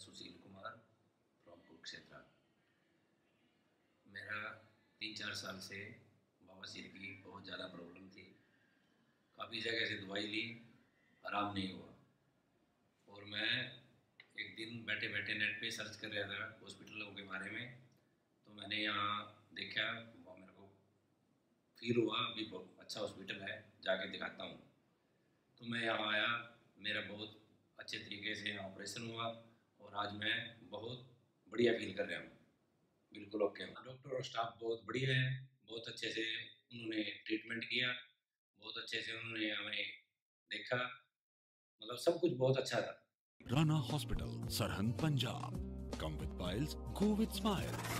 Sushil Kumar from Kurukshetra. मेरा तीन चार साल से बाबा बवासीर की बहुत ज़्यादा प्रॉब्लम थी। काफ़ी जगह से दवाई ली, आराम नहीं हुआ। और मैं एक दिन बैठे बैठे नेट पे सर्च कर रहा था हॉस्पिटलों के बारे में। तो मैंने यहाँ देखा वो मेरे को फील हुआ, अभी बहुत अच्छा हॉस्पिटल है, जाके दिखाता हूँ। तो मैं यहाँ आया, मेरा बहुत अच्छे तरीके से ऑपरेशन हुआ। और आज मैं बहुत बढ़िया फील कर रहा हूँ। बिल्कुल ओके डॉक्टर और स्टाफ बहुत बढ़िया है, बहुत अच्छे से उन्होंने ट्रीटमेंट किया, बहुत अच्छे से उन्होंने हमें देखा मतलब सब कुछ बहुत अच्छा था। Rana hospital Sirhind Punjab come with piles go with smile.